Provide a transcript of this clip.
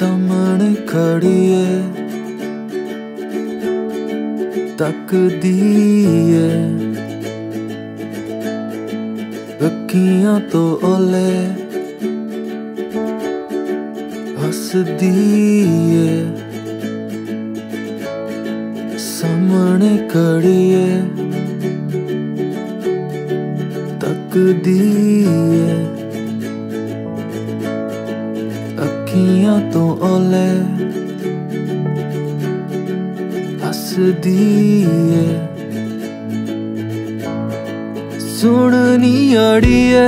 ਸਾਹਮਣੇ ਖੜੀ ਏ ਤੱਕਦੀ ਏ ਅੱਖੀਆਂ ਤੋਂ ਓਲੇ ਹੱਸਦੀ ਏ ਸਾਹਮਣੇ ਖੜੀ ਏ ਅੱਖੀਆਂ ਤੋਂ ਓਲੇ ਹੱਸਦੀ ਏ ਸੁਣਨੀ ਅੜੀਏ